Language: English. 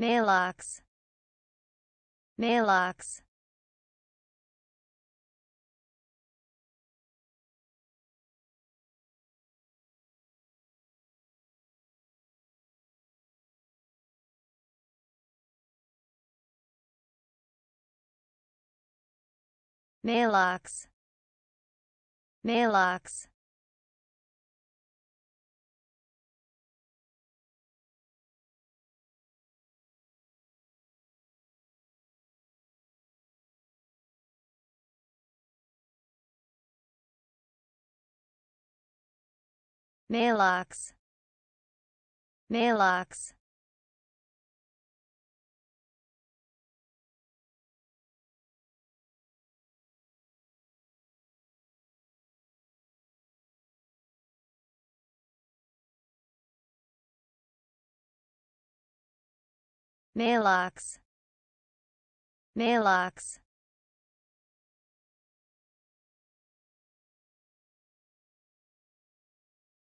mailbox. Mailbox. Mailbox. Mailbox mailbox. Mailbox. Mailbox. Mailbox